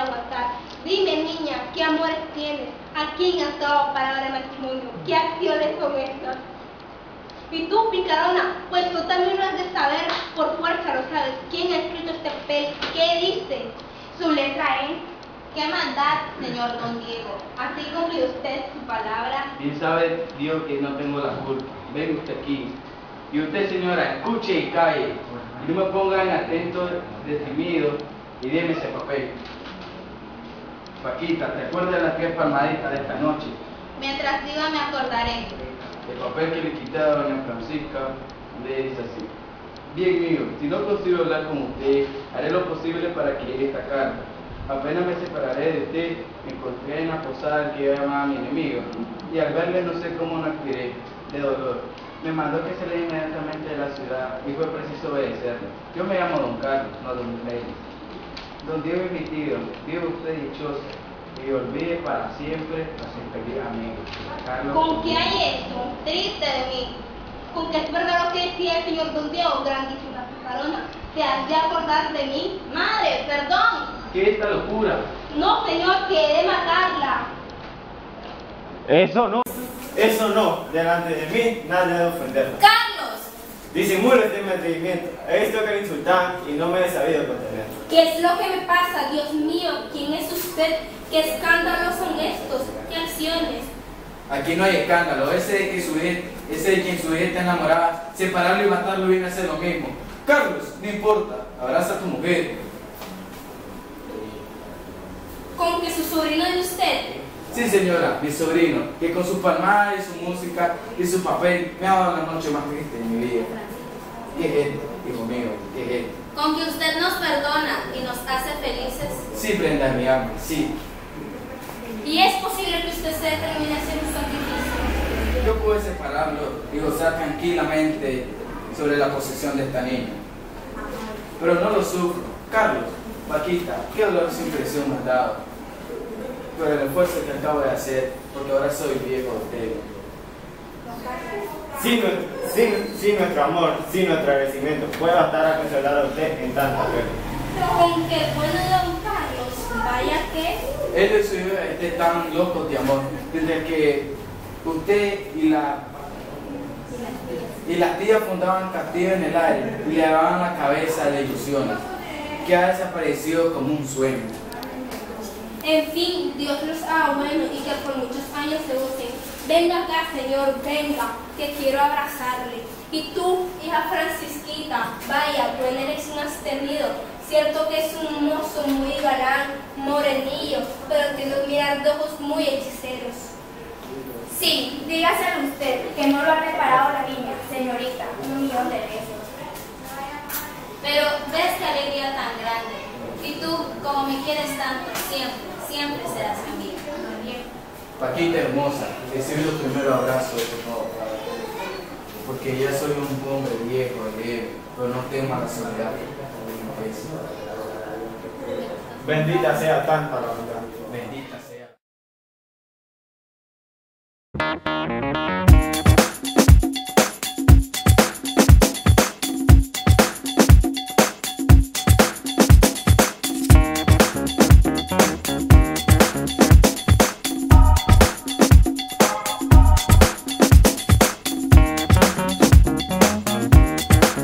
aguantar. Dime, niña, ¿qué amores tienes? ¿A quién has dado palabra de matrimonio? ¿Qué acciones son estas? Y tú, picarona, pues tú también lo has de saber, por fuerza lo sabes. ¿Quién ha escrito este papel? ¿Qué dice? Su letra es. ¿Qué maldad, señor don Diego? ¿Así cumplió usted su palabra? Bien sabe Dios que no tengo la culpa. Venga usted aquí. Y usted, señora, escuche y calle. Y no me ponga en atento de timido y déme ese papel. Paquita, ¿te acuerdas de las tres palmaditas de esta noche? Mientras viva me acordaré. El papel que le quité a doña Francisca le dice así. Bien mío, si no consigo hablar con usted, haré lo posible para que llegue esta carta. Apenas me separaré de usted, me encontré en la posada que yo llamaba mi enemigo, y al verle no sé cómo no aspiré de dolor. Me mandó que saliera inmediatamente de la ciudad y fue preciso obedecerle. Yo me llamo Don Carlos, no Don Reyes. Don Diego es mi tío, vive usted dichoso, y olvide para siempre a sus queridos amigos. ¿Con qué hay esto? Triste de mí. Con que es verdad lo que decía el señor Don Diego, grandísima picarona. ¿Te has de acordar de mí? Madre, perdón. ¿Qué es esta locura? No, señor, que he de matarla. Eso no. Eso no. Delante de mí nadie debe ofenderla. Disimulo este atrevimiento. He visto que le insultan y no me he sabido contener. ¿Qué es lo que me pasa? Dios mío, ¿quién es usted? ¿Qué escándalos son estos? ¿Qué acciones? Aquí no hay escándalo. Ese de, que su hija- ese de quien su hija está enamorada, separarlo y matarlo viene a ser lo mismo. Carlos, no importa. Abraza a tu mujer. ¿Con que su sobrino es de usted? Sí, señora, mi sobrino, que con su palmada y su música y su papel me ha dado la noche más triste de mi vida. ¿Qué es esto, hijo mío? ¿Qué es esto? ¿Con que usted nos perdona y nos hace felices? Sí, prenda mi alma, sí. ¿Y es posible que usted se determine a hacer un sacrificio? Yo puedo separarlo y gozar tranquilamente sobre la posesión de esta niña. Pero no lo sufro. Carlos, Paquita, qué dolor sin impresión me has dado. Pero el esfuerzo que acabo de hacer, porque ahora soy viejo de Si, nue- si- si nuestro amor, si nuestro agradecimiento puede bastar a consolar a usted en tanta pena. ¿Con que el bueno de don Carlos? Vaya que... Él y su hija estén tan locos de amor, desde que usted y la y las tías fundaban castillo en el aire y le daban la cabeza de ilusiones, que ha desaparecido como un sueño. En fin, Dios los haga bueno y que por muchos años se usen. Venga acá, Señor, venga, que quiero abrazarle. Y tú, hija Francisquita, vaya, buen eres un tenido. Cierto que es un mozo muy galán, morenillo, pero tiene un mirar de ojos muy hechiceros. Sí, dígaselo usted, que no lo ha reparado la niña, señorita, un millón de veces. Pero ves qué alegría tan grande. Y tú, como me quieres tanto, siempre, siempre serás mi amiga. Paquita hermosa, recibe los primeros abrazos de tu nuevo padre. Porque ya soy un hombre viejo, alegre, pero no temo la soledad. Bendita sea tanta la bondad.